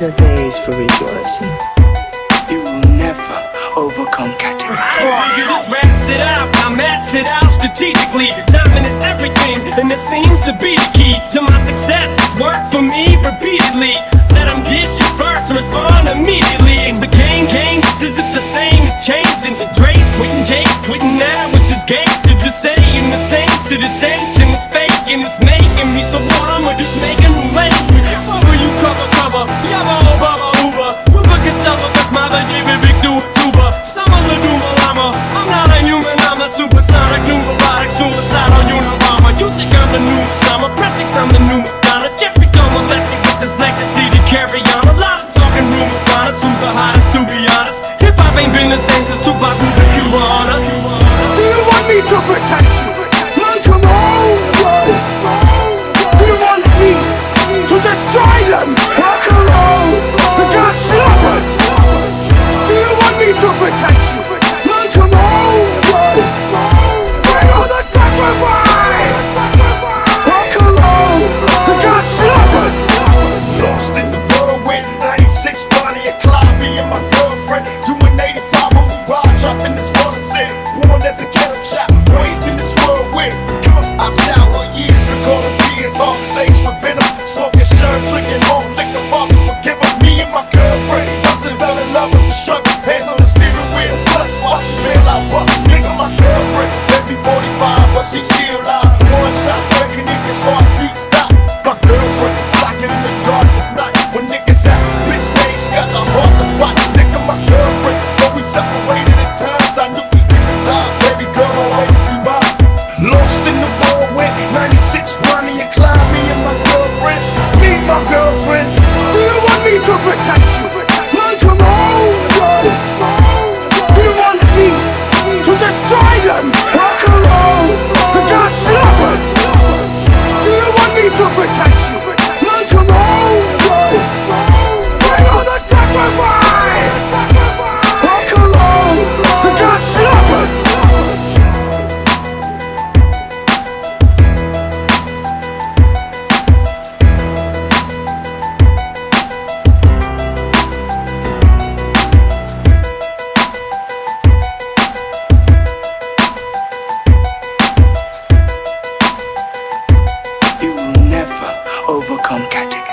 These are days for rejoicing. You will never overcome catastrophe. Just raps it out, I maps it out strategically. Timing is everything, and it seems to be the key to my success. It's worked for me repeatedly. Let them get you first and respond immediately. The game, game, this isn't the same, it's changing. The Dre's quitting, Jay's quitting now, it's just gangster. Just saying the same shit, it's ancient, it's fake, and it's making me so Sonic, new robotic, suicidal unirama You think I'm the new summer, press I'm the new Madonna. Jeffrey Dahmer left me with this legacy to carry on. A lot of talking rumors on us, who's the hottest to be honest. Hip-hop ain't been the same since Tupac moved the cue on us. Do you want me to protect you? Like a robot You want me to destroy them? Like a The God's stop us Do you want me to protect you? Trapped in this world of say, born as a cattle child, raised in this world with. Come, I've showered years, recalling tears, all laced with venom, smoking shirt, drinking more liquor, father forgiving me and my girlfriend. Busted, fell in love with the struggle, hands on the steering wheel, plus watch the bill I bust, nigga, my girlfriend. baby 45, but she still alive. One shot, breaking niggas' heart. overcome category.